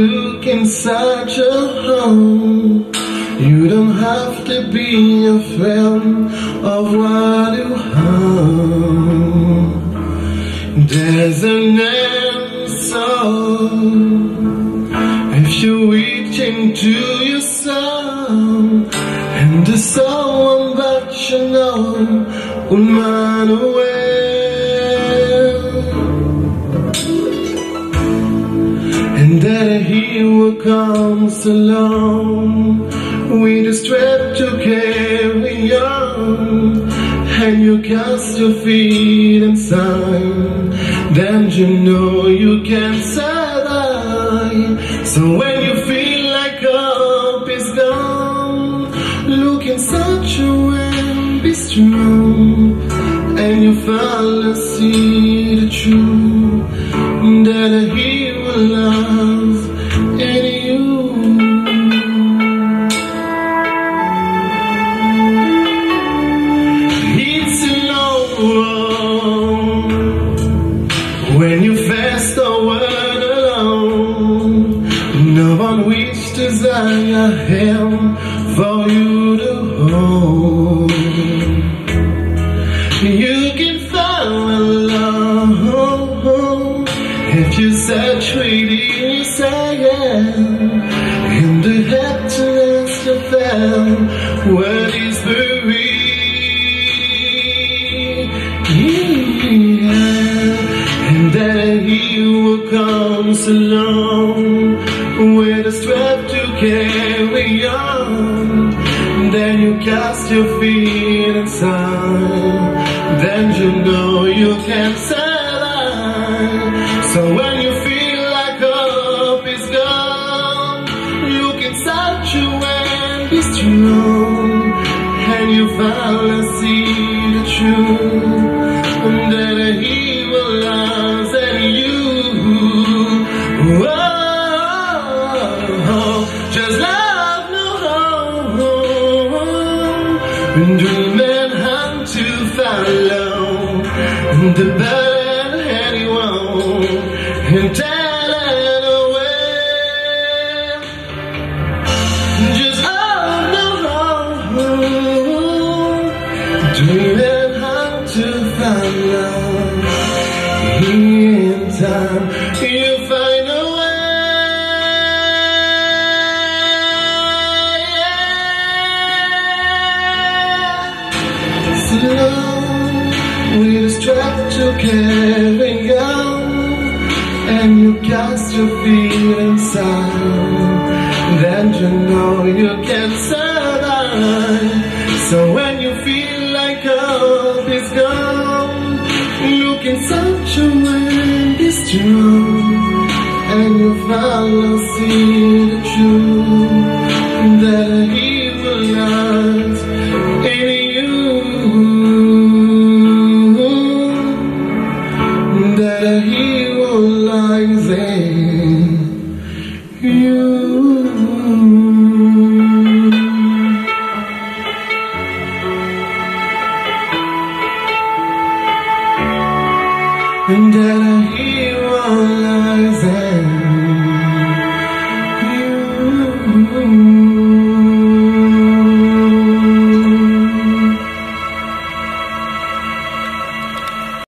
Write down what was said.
Look inside your home, you don't have to be afraid of what you have. There's an answer if you reach into your soul and the someone that you know will run away. That hero comes along with a strength to carry on. And you cast your feet inside, then you know you can survive. So when you feel like hope is gone, look inside you and be strong. And you finally see the truth that a hero loves desire him for you to hold. You can find love if you search within yourself. In the emptiness you found, what is buried. And he will comes along with a strap to carry on. Then you cast your feet inside. Then you know you can survive. So when you feel like hope is gone, look inside you and be strong. And you finally see the truth. Then he will lies Oh, dreaming how to follow the bad anyone and tell it away. Just love no home. Dreaming how to follow. In time, way. Slow, with a strap to carry on, and you cast your feet inside. Then you know you can survive. So when you feel like hope is gone, look inside your mind, be strong, and you follow, see the truth And that a hero lies